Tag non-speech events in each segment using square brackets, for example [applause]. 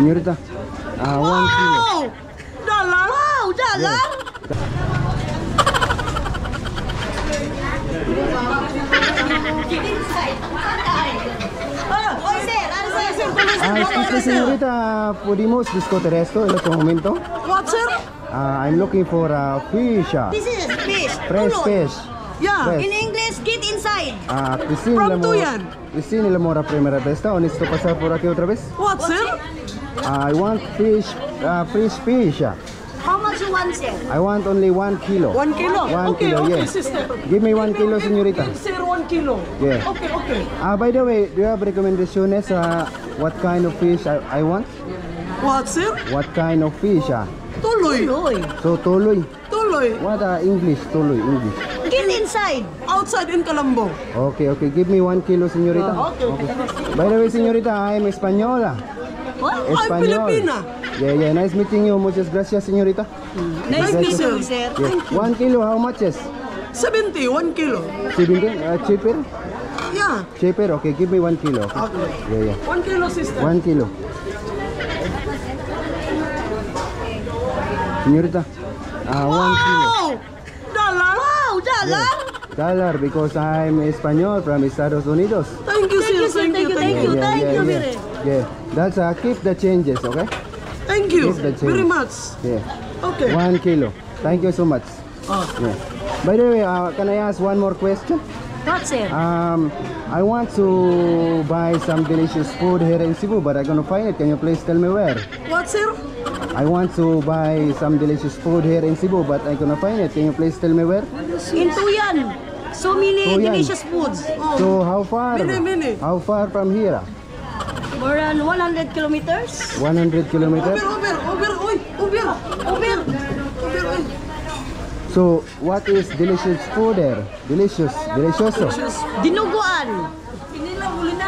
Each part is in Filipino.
Señorita, ¡Wow! ¡Ya la, ya la! Ah, excuse señorita, en otro momento. Uh, I'm looking for a fish. This is fish. Fresh fish. Yeah, in English. Inside. Ah, piscina From. Tuyan. Piscina la primera vez. ¿Está honesto pasar por aquí otra vez? What, sir? I want fish, ah, fresh fish. ah. How much you want, sir? I want only one kilo. One kilo? One okay, kilo, okay, yes. sister. Give me one kilo, señorita. Sir, one kilo. Yeah. Okay, okay. Ah, by the way, do you have recommendations uh, what kind of fish I, I want? What, sir? What kind of fish? Tuloy. Tuloy. So, tuloy. Tuloy. What uh, English? Tuloy, English. Get inside. Outside in Colombo. Okay, okay. Give me one kilo, señorita. Okay. By the way, señorita, I'm Española. What? Español. Filipina. Yeah, yeah. Nice meeting you. Muchas gracias, señorita. Nice Thank you, meeting you, sir. Yeah. One kilo, how much is? 70, one kilo. 17? Uh, cheaper? Yeah. Cheaper? Okay, give me one kilo. Okay. Okay. Yeah, yeah. One kilo, sister. One kilo. Señorita, ah, one kilo. Wow! Dollar? Dollar. Because I'm Espanol from Estados Unidos. Thank you, sir. Thank you, thank you. yeah, thank you, yeah. Mire. Yeah, that's uh, keep the changes, okay? Thank you very much. Yeah, Okay. one kilo. Thank you so much. Ah. Yeah. By the way, uh, can I ask one more question? What, sir? Um, I want to buy some delicious food here in Cebu, but I'm gonna find it. Can you please tell me where? What, sir? I want to buy some delicious food here in Cebu, but I'm gonna find it. Can you please tell me where? In Tuyan. So many Tuyan. delicious foods. Oh, So how far? Mini, mini. How far from here? More than 100 kilometers. 100 kilometers. Uber, Uber, Uber, Uber, Uber, Uber, oy. So what is delicious food there? Delicious, delicioso. Dinuguan.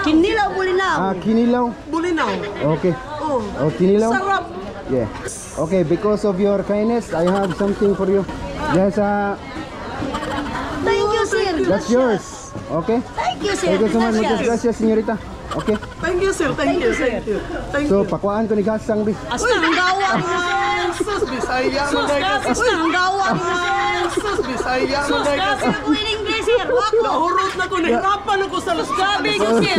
Kinilaw, bulinaw. Ah, kinilaw. Bulinaw. Okay. Oh, Oh, kinilaw. sarap. Yeah. Okay, because of your kindness, I have something for you. Yes, uh, Thank you, sir. that's yours. Okay. Thank you, sir. Thank you so much. Muchas Gracias. gracias, señorita. Okay. Thank you, sir. Thank you, thank you. Thank So, you. pakuan ko ni Gasang bi. Asta ang gawa [laughs] mo. Sus, Bisaya mo dahil kasi. Asta ang gawa mo. Sus, dahil kasi. Sabi ko in English, sir. Wako. Nahurot na ko, nahirapan ako sa las Sabi ko, sir.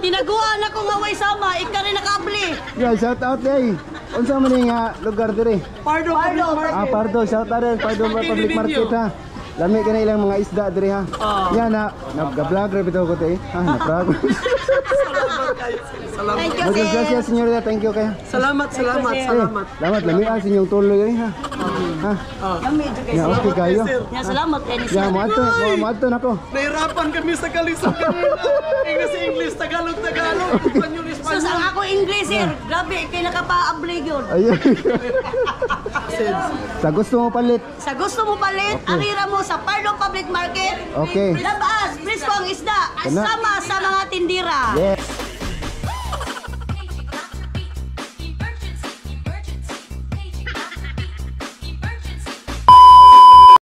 Tinaguan ako nga way sama. Ika rin nakabli. Yeah, shout out day. Unsa man nga lugar dire? Pardo, Pardo, Ah, Pardo, shout out din. Pardo Public Market ha. Lami ka na ilang mga isda dire ha. Yan na, nag-vlog rin bitaw ko te. Ha, na-vlog. Salamat. [laughs] Thank you, Muchas sir. gracias, señorita. Thank you kaya. Salamat, salamat, Eh, salamat. Salamat, lami ang sinyong tuloy eh, ha. Ha? Kami, education. Yeah, okay kayo. Sir, Ya, salamat kayo ni sir. Yeah, maadto, mo- maadto na ko. nahirapan kami sa kalisang kanina. English, English, Tagalog, Tagalog, Espanyol, Sus, Espanyol. ang ako English, sir. Grabe, kayo nakapa-ablig yun. Ayun. [laughs] Sa gusto mo palit. Sa gusto mo palit, arira mo sa Pardo Public Market. Okay. Labas, presko ang isda. Kana. Sama sa mga tindira. Yes.